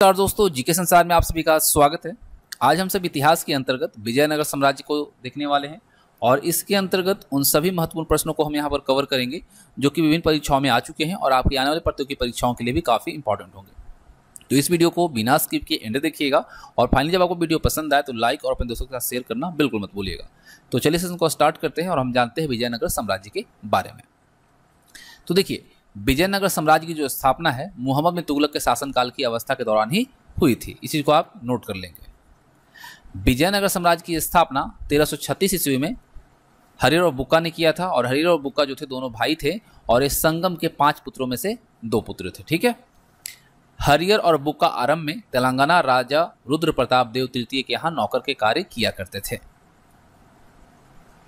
नमस्कार दोस्तों, जीके संसार में आप सभी का स्वागत है। आज हम सब इतिहास के अंतर्गत विजयनगर साम्राज्य को देखने वाले हैं और इसके अंतर्गत उन सभी महत्वपूर्ण प्रश्नों को हम यहाँ पर कवर करेंगे, जो कि विभिन्न परीक्षाओं में आ चुके हैं और आपकी आने वाले प्रतियोगी परीक्षाओं के लिए भी काफ़ी इंपॉर्टेंट होंगे। तो इस वीडियो को बिना स्किप के एंड देखिएगा और फाइनली जब आपको वीडियो पसंद आए तो लाइक और अपने दोस्तों के साथ शेयर करना बिल्कुल मत भूलिएगा। तो चलिए सेशन को स्टार्ट करते हैं और हम जानते हैं विजयनगर साम्राज्य के बारे में। तो देखिए विजयनगर साम्राज्य की जो स्थापना है, मोहम्मद बिन तुगलक के शासनकाल की अवस्था के दौरान ही हुई थी। इस को आप नोट कर लेंगे। विजयनगर साम्राज्य की स्थापना 1336 ईस्वी में हरियर और बुक्का ने किया था और हरियर और बुक्का जो थे, दोनों भाई थे और इस संगम के पाँच पुत्रों में से दो पुत्र थे, ठीक है? हरियर और बुक्का आरंभ में तेलंगाना राजा रुद्र प्रताप देव तृतीय के यहाँ नौकर के कार्य किया करते थे।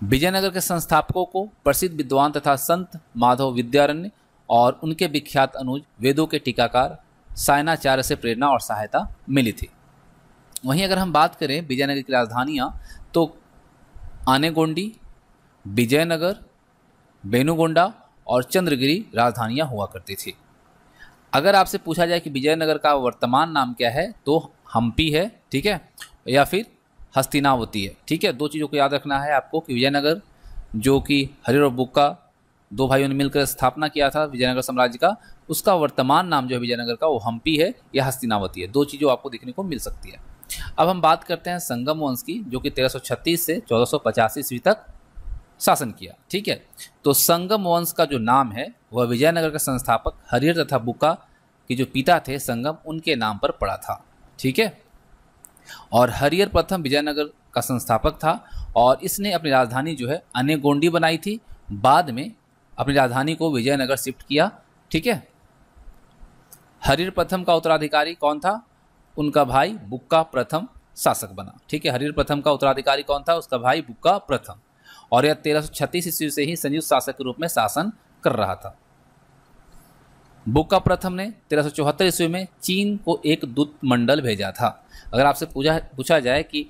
विजयनगर के संस्थापकों को प्रसिद्ध विद्वान तथा संत माधव विद्यारण्य और उनके विख्यात अनुज वेदों के टीकाकार सायनाचार्य से प्रेरणा और सहायता मिली थी। वहीं अगर हम बात करें विजयनगर की राजधानियाँ तो आनेगोंडी, विजयनगर बेनुगोंडा और चंद्रगिरी राजधानियाँ हुआ करती थी। अगर आपसे पूछा जाए कि विजयनगर का वर्तमान नाम क्या है तो हम्पी है, ठीक है, या फिर हस्तिनावती है, ठीक है, दो चीज़ों को याद रखना है आपको कि विजयनगर, जो कि हरिर और बुक्का दो भाइयों ने मिलकर स्थापना किया था विजयनगर साम्राज्य का। उसका वर्तमान नाम जो है विजयनगर का, वो हम्पी है या हस्तिनावती है। दो चीज़ों आपको देखने को मिल सकती है। अब हम बात करते हैं संगम वंश की, जो कि 1336 से चौदह ईस्वी तक शासन किया, ठीक है? तो संगम वंश का जो नाम है, वह विजयनगर का संस्थापक हरिहर तथा बुका के जो पिता थे संगम, उनके नाम पर पड़ा था, ठीक है? और हरिहर प्रथम विजयनगर का संस्थापक था, और इसने अपनी राजधानी जो है अनेगोंडी बनाई थी। बाद में अपनी राजधानी को विजयनगर शिफ्ट किया, ठीक है? हरिर प्रथम का उत्तराधिकारी कौन था? उनका भाई बुक्का प्रथम शासक बना, ठीक है? हरिर प्रथम का उत्तराधिकारी कौन था? उसका भाई बुक्का प्रथम। और यह तेरह सौ छत्तीस ईस्वी से ही संयुक्त शासक के रूप में शासन कर रहा था। बुक्का प्रथम ने तेरह सौ चौहत्तर ईस्वी में चीन को एक दूत मंडल भेजा था। अगर आपसे पूछा पूछा जाए कि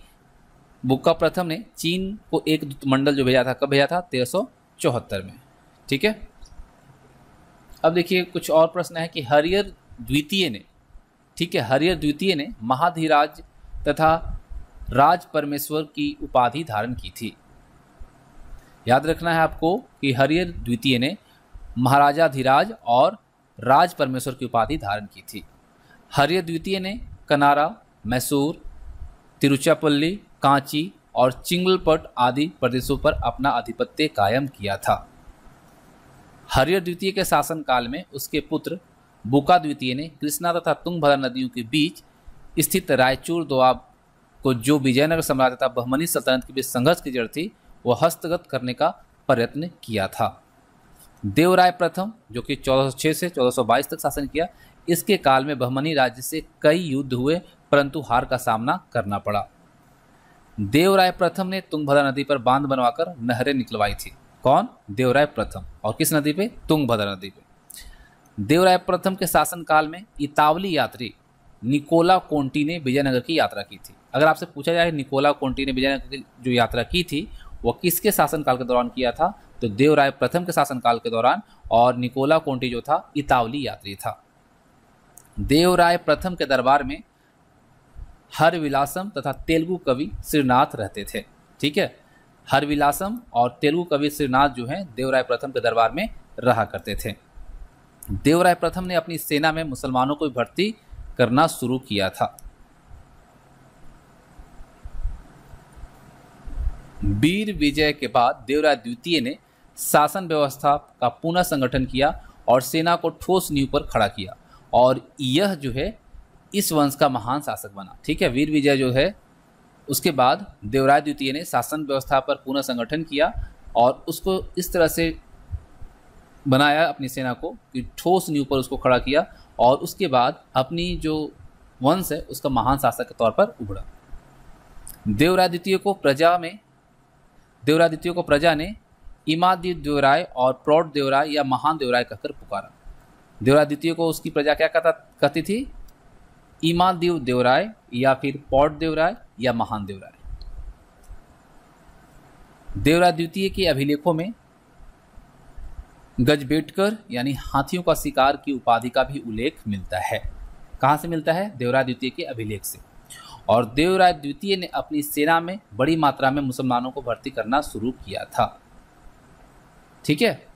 बुक्का प्रथम ने चीन को एक दूत मंडल जो भेजा था, कब भेजा था? तेरह सौ चौहत्तर में। ठीक है? अब देखिए, कुछ और प्रश्न है कि हरियर द्वितीय ने, ठीक है, हरियर द्वितीय ने महाधिराज तथा राज परमेश्वर की उपाधि धारण की थी। याद रखना है आपको कि हरियर द्वितीय ने महाराजा धीराज और राज परमेश्वर की उपाधि धारण की थी। हरियर द्वितीय ने कनारा, मैसूर तिरुचापल्ली कांची और चिंगलपट आदि प्रदेशों पर अपना आधिपत्य कायम किया था। हरियर द्वितीय के शासनकाल में उसके पुत्र बुका द्वितीय ने कृष्णा तथा तुंगभद्रा नदियों के बीच स्थित रायचूर दोआब को जो विजयनगर सम्राट तथा बहमनी सल्तनत के बीच संघर्ष की जड़ थी, वह हस्तगत करने का प्रयत्न किया था। देवराय प्रथम, जो कि 1406 से 1422 तक शासन किया, इसके काल में बहमनी राज्य से कई युद्ध हुए, परंतु हार का सामना करना पड़ा। देवराय प्रथम ने तुंगभद्रा नदी पर बाँध बनवाकर नहरें निकलवाई थी। कौन? देवराय प्रथम। और किस नदी पे? तुंगभद्रा नदी पे। देवराय प्रथम के शासनकाल में इतावली यात्री निकोला कोंटी ने विजयनगर की यात्रा की थी। अगर आपसे पूछा जाए निकोला कोंटी ने विजयनगर की जो यात्रा की थी वह किसके शासनकाल के दौरान किया था? तो देवराय प्रथम के शासनकाल के दौरान और निकोला कोंटी जो था, इतावली यात्री था। देवराय प्रथम के दरबार में हर विलासम तथा तेलुगु कवि श्रीनाथ रहते थे। ठीक है? हरविलासम और तेलुगु कवि श्रीनाथ जो हैं, देवराय प्रथम के दरबार में रहा करते थे। देवराय प्रथम ने अपनी सेना में मुसलमानों को भर्ती करना शुरू किया था। वीर विजय के बाद देवराय द्वितीय ने शासन व्यवस्था का पुनः संगठन किया और सेना को ठोस नींव पर खड़ा किया और यह जो है, इस वंश का महान शासक बना। ठीक है, वीर विजय जो है उसके बाद देवराय द्वितीय ने शासन व्यवस्था पर पुनः संगठन किया और उसको इस तरह से बनाया अपनी सेना को कि ठोस नींव पर उसको खड़ा किया और उसके बाद अपनी जो वंश है, उसका महान शासक के तौर पर उभरा। देवराय द्वितीय को प्रजा में, देवराय द्वितीय को प्रजा ने इमादी देवराय और प्रौढ़ देवराय या महान देवराय कहकर पुकारा। देवराय द्वितीय को उसकी प्रजा क्या कहता, कहती थी? इमादेव देवराय या फिर पौट देवराय? या महान देवराय देवराय द्वितीय के अभिलेखों में गजबेटकर, यानी हाथियों का शिकार की उपाधि का भी उल्लेख मिलता है। कहाँ से मिलता है? देवराय द्वितीय के अभिलेख से। और देवराय द्वितीय ने अपनी सेना में बड़ी मात्रा में मुसलमानों को भर्ती करना शुरू किया था। ठीक है?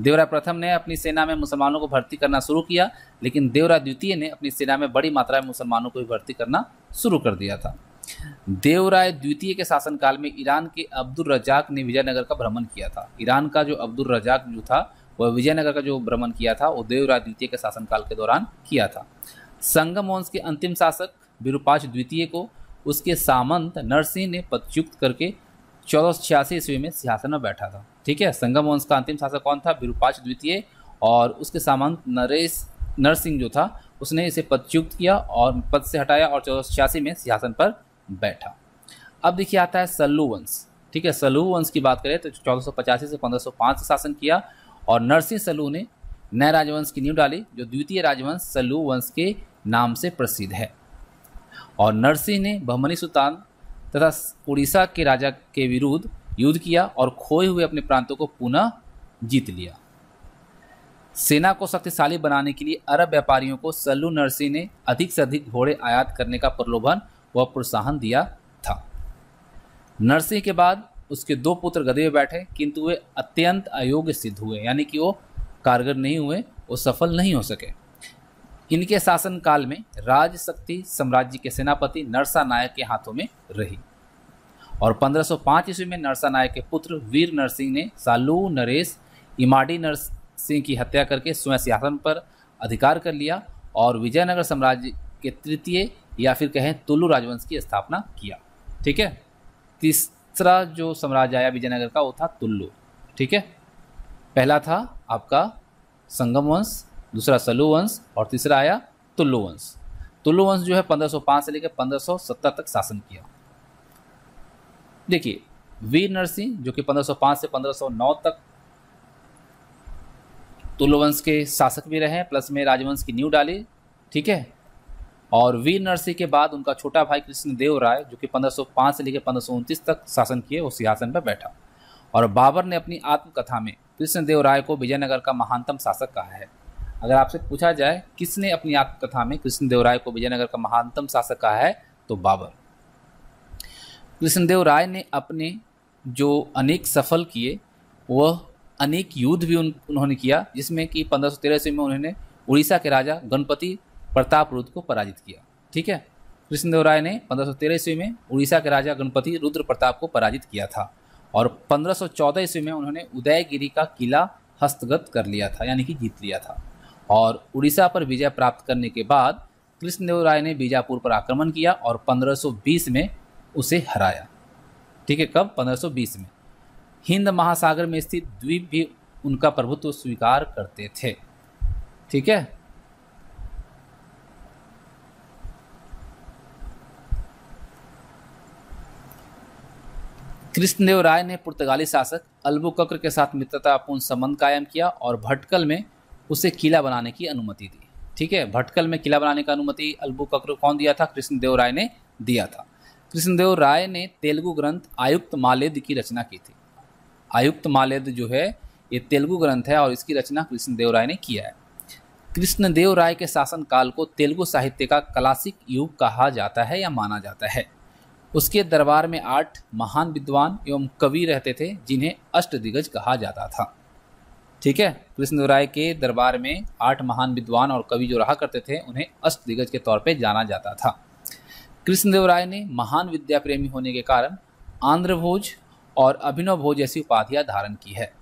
देवराय प्रथम ने अपनी सेना में मुसलमानों को भर्ती करना शुरू किया, लेकिन देवराय द्वितीय ने अपनी सेना में बड़ी मात्रा में मुसलमानों को भी भर्ती करना शुरू कर दिया था। देवराय द्वितीय के शासनकाल में ईरान के अब्दुल रजाक ने विजयनगर का भ्रमण किया था। ईरान का जो अब्दुल रजाक जो था, वह विजयनगर का जो भ्रमण किया था, वो देवराय द्वितीय के शासनकाल के दौरान किया था। संगम वंश के अंतिम शासक विरूपाक्ष द्वितीय को, उसके सामंत नरसिंह ने पदच्युक्त करके चौदह सौ छियासी ईस्वी में सिंहासन में बैठा था। ठीक है? संगम वंश का अंतिम शासक कौन था? विरूपाक्ष द्वितीय। और उसके सामंत नरेश, नरसिंह जो था, उसने इसे पदच्युक्त किया और पद से हटाया और चौदह सौ छियासी में सिंहासन पर बैठा। अब देखिए आता है सल्लू वंश। ठीक है, सल्लू वंश की बात करें तो चौदह सौ पंद्रह सौ शासन किया और नरसिंह सल्लू ने नए राजवंश की नींव डाली, जो द्वितीय राजवंश सल्लू वंश के नाम से प्रसिद्ध है। और नरसिंह ने बहमनी सुल्तान तथा उड़ीसा के राजा के विरुद्ध युद्ध किया और खोए हुए अपने प्रांतों को पुनः जीत लिया। सेना को शक्तिशाली बनाने के लिए अरब व्यापारियों को सल्लू नरसिंह ने अधिक से अधिक घोड़े आयात करने का प्रलोभन व प्रोत्साहन दिया था। नरसिंह के बाद उसके दो पुत्र गदे में बैठे, किंतु वे अत्यंत अयोग्य सिद्ध हुए, यानी कि वो कारगर नहीं हुए, वो सफल नहीं हो सके। इनके शासनकाल में राज शक्ति साम्राज्य के सेनापति नरसा नायक के हाथों में रही। और 1505 ईस्वी में नरसा नायक के पुत्र वीर नरसिंह ने सालू नरेश, इमाडी नरसिंह की हत्या करके स्वयं सिंहासन पर अधिकार कर लिया और विजयनगर साम्राज्य के तृतीय या फिर कहें तुल्लु राजवंश की स्थापना किया। ठीक है? तीसरा जो साम्राज्य आया विजयनगर का, वो था तुल्लु। ठीक है? पहला था आपका संगम वंश, दूसरा सल्लु वंश और तीसरा आया तुल्लु वंश। तुल्लु वंश जो है 1505 से लेकर 1570 तक शासन किया। देखिए, वीर नरसिंह जो कि 1505 से 1509 तक तुल्लु वंश के शासक भी रहे, प्लस में राजवंश की नींव डाली। ठीक है? और वीर नरसिंह के बाद उनका छोटा भाई कृष्णदेव राय जो कि 1505 से लेकर पंद्रह तक शासन किए वो सिंहासन पर बैठा। और बाबर ने अपनी आत्मकथा में कृष्णदेव राय को विजयनगर का महानतम शासक कहा है। अगर आपसे पूछा जाए किसने अपनी आत्मकथा में कृष्णदेव राय को विजयनगर का महानतम शासक कहा है तो बाबर। कृष्णदेव राय ने अपने जो अनेक सफल किए वह अनेक युद्ध भी उन, उन्होंने किया जिसमें कि पंद्रह सौ में उन्होंने उड़ीसा के राजा गणपति प्रताप रुद्र को पराजित किया। ठीक है? कृष्णदेव राय ने पंद्रह ईस्वी में उड़ीसा के राजा गणपति रुद्र प्रताप को पराजित किया था और 1514 ईस्वी में उन्होंने उदयगिरी का किला हस्तगत कर लिया था, यानी कि जीत लिया था। और उड़ीसा पर विजय प्राप्त करने के बाद कृष्णदेव राय ने बीजापुर पर आक्रमण किया और 1520 में उसे हराया। ठीक है? कब? 1520 में। हिंद महासागर में स्थित द्वीप भी उनका प्रभुत्व स्वीकार करते थे। ठीक है? कृष्णदेव राय ने पुर्तगाली शासक अल्बुकक्र के साथ मित्रतापूर्ण संबंध कायम किया और भटकल में उसे किला बनाने की अनुमति दी। ठीक है? भटकल में किला बनाने का अनुमति अल्बुकक्र कौन दिया था? कृष्णदेव राय ने दिया था। कृष्णदेव राय ने तेलुगु ग्रंथ आयुक्त मालेद की रचना की थी। आयुक्त मालेद जो है, ये तेलुगु ग्रंथ है और इसकी रचना कृष्णदेव राय ने किया है। कृष्णदेव राय के शासनकाल को तेलुगु साहित्य का क्लासिक युग कहा जाता है या माना जाता है? उसके दरबार में आठ महान विद्वान एवं कवि रहते थे, जिन्हें अष्ट दिग्गज कहा जाता था। ठीक है? कृष्णदेव राय के दरबार में आठ महान विद्वान और कवि जो रहा करते थे, उन्हें अष्ट दिग्गज के तौर पर जाना जाता था। कृष्णदेव राय ने महान विद्या प्रेमी होने के कारण आंध्र भोज और अभिनव भोज जैसी उपाधियाँ धारण की है।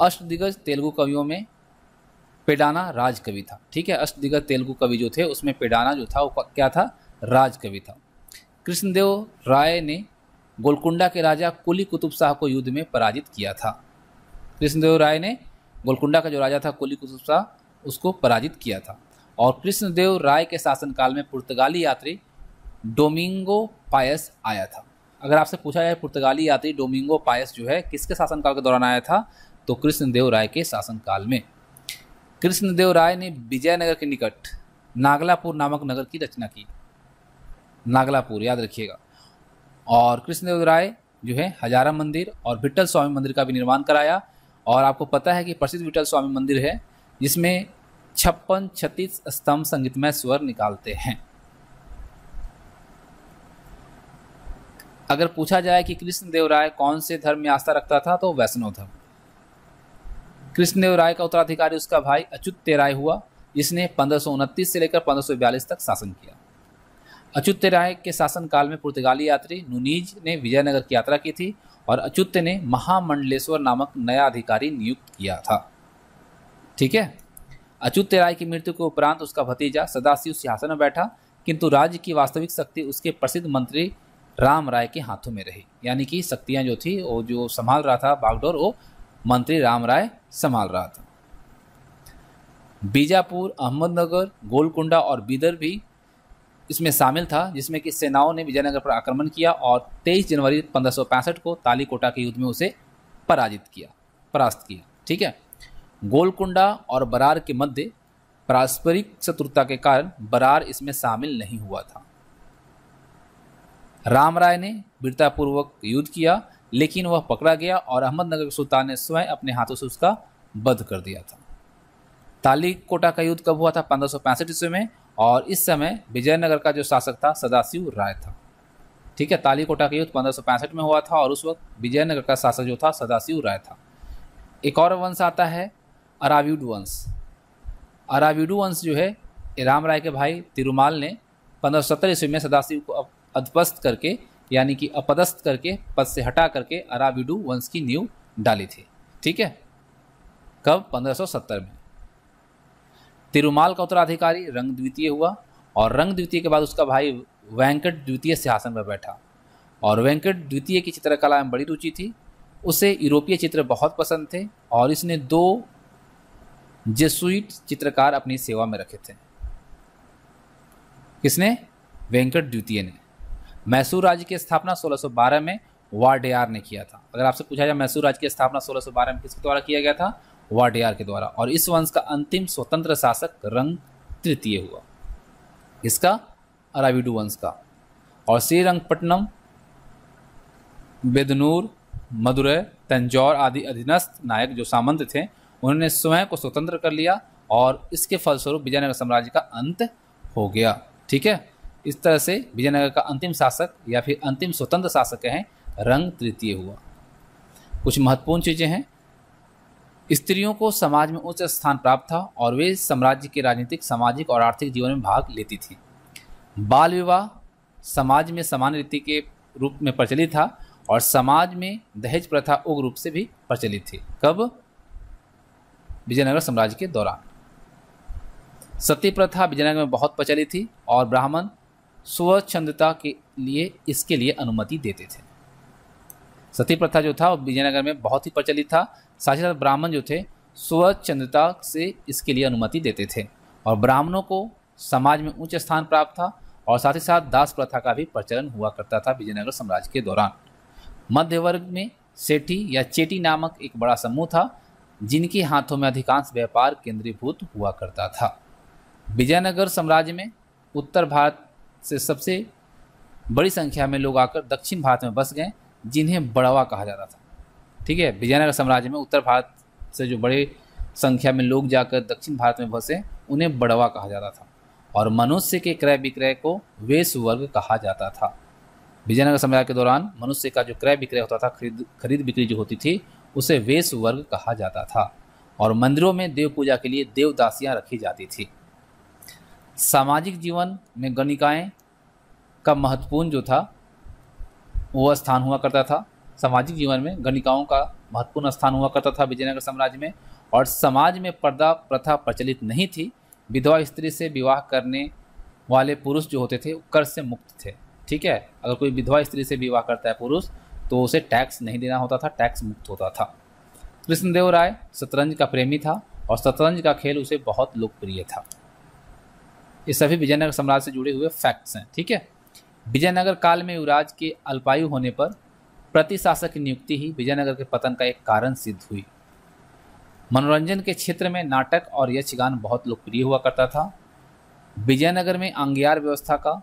अष्ट दिग्गज तेलुगु कवियों में पेडाना राजकवि था। ठीक है? अष्ट दिग्गज तेलुगु कवि जो थे, उसमें पेडाना जो था, वो क्या था? राजकवि था। कृष्णदेव राय ने गोलकुंडा के राजा कुली कुतुब शाह को युद्ध में पराजित किया था। कृष्णदेव राय ने गोलकुंडा का जो राजा था, कुली कुतुब शाह, उसको पराजित किया था। और कृष्णदेव राय के शासनकाल में पुर्तगाली यात्री डोमिंगो पायस आया था। अगर आपसे पूछा जाए पुर्तगाली यात्री डोमिंगो पायस जो है, किसके शासनकाल के दौरान आया था तो कृष्णदेव राय के शासनकाल में। कृष्णदेव राय ने विजयनगर के निकट नागलापुर नामक नगर की रचना की। नागलापुर, याद रखिएगा। और कृष्णदेव राय जो है, हजारा मंदिर और विठल स्वामी मंदिर का भी निर्माण कराया। और आपको पता है कि प्रसिद्ध विट्ठल स्वामी मंदिर है, जिसमें छप्पन छत्तीस स्तंभ संगीतमय स्वर निकालते हैं। अगर पूछा जाए कि कृष्णदेव राय कौन से धर्म में आस्था रखता था तो वैष्णव धर्म। कृष्णदेव राय का उत्तराधिकारी उसका भाई अच्युत राय हुआ, जिसने पंद्रह से लेकर पंद्रह तक शासन किया। अच्युत राय के शासनकाल में पुर्तगाली यात्री नुनीज ने विजयनगर की यात्रा की थी और अच्युत ने महामंडलेश्वर नामक नया अधिकारी नियुक्त किया था। ठीक है? अच्युत राय की मृत्यु के उपरांत उसका भतीजा सदाशिव सिंहासन में बैठा, किंतु राज्य की वास्तविक शक्ति उसके प्रसिद्ध मंत्री राम राय के हाथों में रही। यानी कि शक्तियाँ जो थी, वो जो संभाल रहा था बागडोर, वो मंत्री राम राय संभाल रहा था। बीजापुर, अहमदनगर, गोलकुंडा और बीदर भी इसमें शामिल था, जिसमें कि सेनाओं ने विजयनगर पर आक्रमण किया और 23 जनवरी पंद्रह को तालीकोटा के युद्ध में उसे पराजित किया, परास्त किया, ठीक है? गोलकुंडा और बरार के मध्य पारस्परिक शत्रुता के कारण बरार इसमें शामिल नहीं हुआ था। राम राय ने वीरतापूर्वक युद्ध किया, लेकिन वह पकड़ा गया और अहमदनगर के सुल्तान ने स्वयं अपने हाथों से उसका वध कर दिया था। तालीकोटा का युद्ध कब हुआ था? पंद्रह ईस्वी में। और इस समय विजयनगर का जो शासक था, सदाशिव राय था। ठीक है तालीकोटा का युद्ध पंद्रह में हुआ था और उस वक्त विजयनगर का शासक जो था, सदाशिव राय था। एक और वंश आता है अराविड वंश। अराविडू वंश जो है, राम राय के भाई तिरुमाल ने पंद्रह सत्तर ईस्वी में सदाशिव को अधपस्त करके, यानी कि अपदस्थ करके, पद से हटा करके अराविडू वंश की नींव डाली थी। ठीक है, कब? 1570 में। तिरुमाल का उत्तराधिकारी रंग द्वितीय हुआ और रंग द्वितीय के बाद उसका भाई वेंकट द्वितीय सिंहासन पर बैठा। और वेंकट द्वितीय की चित्रकला में बड़ी रुचि थी। उसे यूरोपीय चित्र बहुत पसंद थे और इसने दो जेसुइट चित्रकार अपनी सेवा में रखे थे। किसने? वेंकट द्वितीय ने। मैसूर राज्य की स्थापना 1612 में वाडेयार ने किया था। अगर आपसे पूछा जाए, मैसूर राज्य की स्थापना 1612 में किसके द्वारा किया गया था? वाडियार के द्वारा। और इस वंश का अंतिम स्वतंत्र शासक रंग तृतीय हुआ। इसका अराविडू वंश का। और श्रीरंगपट्टनम, बेदनूर, मदुरै, तंजौर आदि अधीनस्थ नायक जो सामंत थे, उन्होंने स्वयं को स्वतंत्र कर लिया और इसके फलस्वरूप विजयनगर साम्राज्य का अंत हो गया। ठीक है? इस तरह से विजयनगर का अंतिम शासक या फिर अंतिम स्वतंत्र शासक हैं, रंग तृतीय हुआ। कुछ महत्वपूर्ण चीज़ें हैं। स्त्रियों को समाज में उच्च स्थान प्राप्त था और वे साम्राज्य के राजनीतिक, सामाजिक और आर्थिक जीवन में भाग लेती थी। बाल विवाह समाज में समान रीति के रूप में प्रचलित था और समाज में दहेज प्रथा उग्र रूप से भी प्रचलित थी। कब? विजयनगर साम्राज्य के दौरान। सती प्रथा विजयनगर में बहुत प्रचलित थी और ब्राह्मण स्वच्छंदता के लिए इसके लिए अनुमति देते थे। सती प्रथा जो था वो विजयनगर में बहुत ही प्रचलित था साथ ही साथ ब्राह्मण जो थे स्वच्छंदता से इसके लिए अनुमति देते थे। और ब्राह्मणों को समाज में उच्च स्थान प्राप्त था और साथ ही साथ दास प्रथा का भी प्रचलन हुआ करता था विजयनगर साम्राज्य के दौरान। मध्य वर्ग में सेठी या चेटी नामक एक बड़ा समूह था, जिनके हाथों में अधिकांश व्यापार केंद्रीभूत हुआ करता था। विजयनगर साम्राज्य में उत्तर भारत से सबसे बड़ी संख्या में लोग आकर दक्षिण भारत में बस गए, जिन्हें बड़वा कहा जाता था। ठीक है? विजयनगर साम्राज्य में उत्तर भारत से जो बड़े संख्या में लोग जाकर दक्षिण भारत में बसे, उन्हें बड़वा कहा जाता था और मनुष्य के क्रय विक्रय को वेश वर्ग कहा जाता था। विजयनगर साम्राज्य के दौरान मनुष्य का जो क्रय विक्रय होता था, खरीद खरीद बिक्री जो होती थी, उसे वेश वर्ग कहा जाता था और मंदिरों में देव पूजा के लिए देवदासियाँ रखी जाती थी। सामाजिक जीवन में गणिकाएँ का महत्वपूर्ण जो था, वो स्थान हुआ करता था। सामाजिक जीवन में गणिकाओं का महत्वपूर्ण स्थान हुआ करता था विजयनगर साम्राज्य में, और समाज में पर्दा प्रथा प्रचलित नहीं थी। विधवा स्त्री से विवाह करने वाले पुरुष जो होते थे कर से मुक्त थे। ठीक है? अगर कोई विधवा स्त्री से विवाह करता है पुरुष तो उसे टैक्स नहीं देना होता था, टैक्स मुक्त होता था। कृष्णदेव राय शतरंज का प्रेमी था, और शतरंज का खेल उसे बहुत लोकप्रिय था। ये सभी विजयनगर साम्राज्य से जुड़े हुए फैक्ट्स हैं, ठीक है? विजयनगर काल में युवराज के अल्पायु होने पर प्रतिशासक की नियुक्ति ही विजयनगर के पतन का एक कारण सिद्ध हुई। मनोरंजन के क्षेत्र में नाटक और यक्षगान बहुत लोकप्रिय हुआ करता था। विजयनगर में अंगियार व्यवस्था का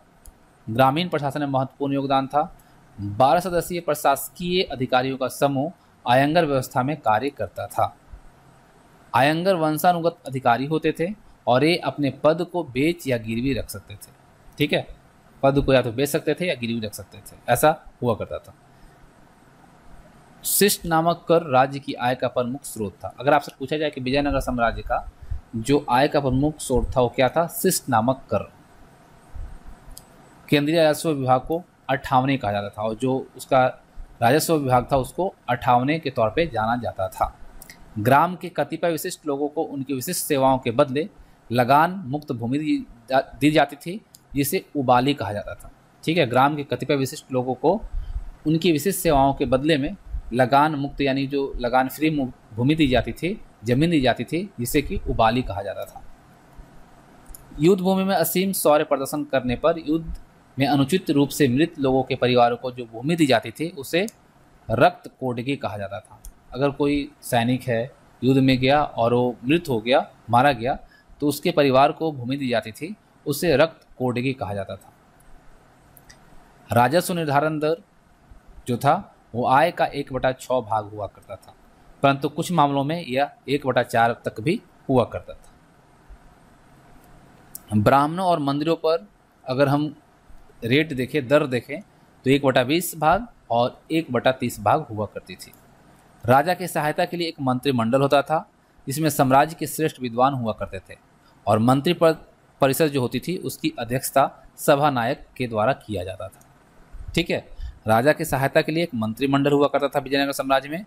ग्रामीण प्रशासन में महत्वपूर्ण योगदान था। बारह सदस्यीय प्रशासकीय अधिकारियों का समूह आयंगर व्यवस्था में कार्य करता था। आयंगर वंशानुगत अधिकारी होते थे और ये अपने पद को बेच या गिरवी रख सकते थे। ठीक है? पद को या तो बेच सकते थे या गिरवी रख सकते थे। ऐसा हुआ करता था। शिष्ट नामक कर राज्य की आय का प्रमुख स्रोत था। अगर आपसे पूछा जाए कि विजयनगर साम्राज्य का जो आय का प्रमुख स्रोत था, वो क्या था? शिष्ट नामक कर। केंद्रीय राजस्व विभाग को अट्ठावने कहा जाता था और जो उसका राजस्व विभाग था, उसको अठावने के तौर पे जाना जाता था। ग्राम के कतिपय विशिष्ट लोगों को उनकी विशिष्ट सेवाओं के बदले लगान मुक्त भूमि दी जाती थी, जिसे उबाली कहा जाता था। ठीक है, ग्राम के कतिपय विशिष्ट लोगों को उनकी विशिष्ट सेवाओं के बदले में लगान मुक्त यानी जो लगान फ्री भूमि दी जाती थी, ज़मीन दी जाती थी, जिसे कि उबाली कहा जाता था। युद्ध भूमि में असीम शौर्य प्रदर्शन करने पर युद्ध में अनुचित रूप से मृत लोगों के परिवारों को जो भूमि दी जाती थी, उसे रक्त कोडगी कहा जाता था। अगर कोई सैनिक है, युद्ध में गया और वो मृत हो गया, मारा गया तो उसके परिवार को भूमि दी जाती थी, उसे रक्त कोडगी कहा जाता था। राजस्व निर्धारण दर जो था वो आय का एक बटा छः भाग हुआ करता था, परंतु कुछ मामलों में यह एक बटा चार तक भी हुआ करता था। ब्राह्मणों और मंदिरों पर अगर हम रेट देखें, दर देखें तो एक बटा बीस भाग और एक बटा तीस भाग हुआ करती थी। राजा की सहायता के लिए एक मंत्रिमंडल होता था, जिसमें साम्राज्य के श्रेष्ठ विद्वान हुआ करते थे और मंत्री परिषद जो होती थी, उसकी अध्यक्षता सभा नायक के द्वारा किया जाता था। ठीक है? राजा की सहायता के लिए एक मंत्रिमंडल हुआ करता था विजयनगर साम्राज्य में,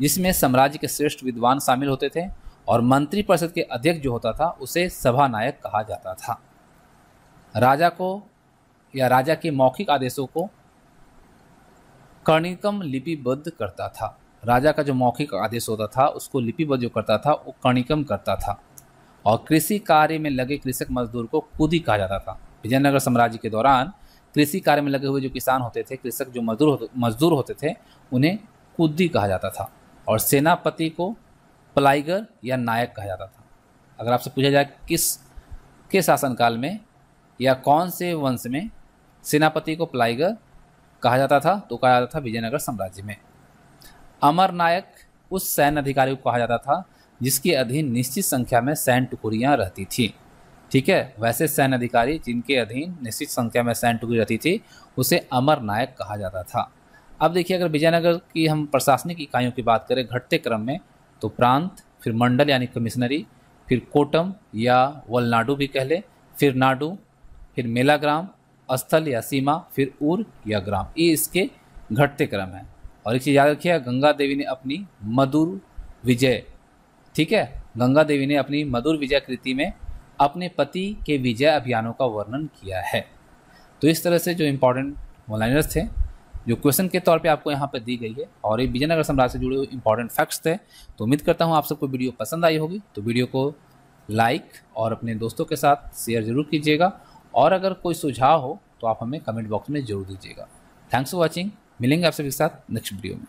जिसमें साम्राज्य के श्रेष्ठ विद्वान शामिल होते थे और मंत्री परिषद के अध्यक्ष जो होता था, उसे सभा नायक कहा जाता था। राजा को या राजा के मौखिक आदेशों को कर्णिकम लिपिबद्ध करता था। राजा का जो मौखिक आदेश होता था, उसको लिपिबद्ध जो करता था, वो कर्णिकम करता था। और कृषि कार्य में लगे कृषक मजदूर को कुदी कहा जाता था। विजयनगर साम्राज्य के दौरान कृषि कार्य में लगे हुए जो किसान होते थे, कृषक जो मजदूर होते मजदूर होते थे, उन्हें कुद्दी कहा जाता था और सेनापति को पलाइगर या नायक कहा जाता था। अगर आपसे पूछा जाए किस के शासनकाल में या कौन से वंश में सेनापति को पलाइगर कहा जाता था तो कहा जाता था विजयनगर साम्राज्य में। अमर नायक उस सैन्य अधिकारी को कहा जाता था, जिसके अधीन निश्चित संख्या में सैन्य टुकड़ियाँ रहती थी। ठीक है? वैसे सैन्य अधिकारी जिनके अधीन निश्चित संख्या में सैन्य टुकड़ी रहती थी, उसे अमर नायक कहा जाता था। अब देखिए, अगर विजयनगर की हम प्रशासनिक इकाइयों की बात करें घटते क्रम में तो प्रांत, फिर मंडल यानी कमिश्नरी, फिर कोटम या वलनाडु भी कह ले, फिर नाडु, फिर मेला ग्राम, स्थल या सीमा, फिर उर या ग्राम। ये इसके घटते क्रम है। और एक चीज़ याद रखिए, गंगा देवी ने अपनी मधुर विजय, ठीक है? गंगा देवी ने अपनी मधुर विजय कृति में अपने पति के विजय अभियानों का वर्णन किया है। तो इस तरह से जो इम्पोर्टेंट मोलाइनर्स थे, जो क्वेश्चन के तौर पे आपको यहाँ पे दी गई है, और ये विजयनगर साम्राज्य से जुड़े हुए इंपॉर्टेंट फैक्ट्स थे तो उम्मीद करता हूँ आप सबको वीडियो पसंद आई होगी। तो वीडियो को लाइक और अपने दोस्तों के साथ शेयर ज़रूर कीजिएगा, और अगर कोई सुझाव हो तो आप हमें कमेंट बॉक्स में ज़रूर दीजिएगा। थैंक्स फॉर वॉचिंग मिलेंगे आप सभी के साथ नेक्स्ट वीडियो में।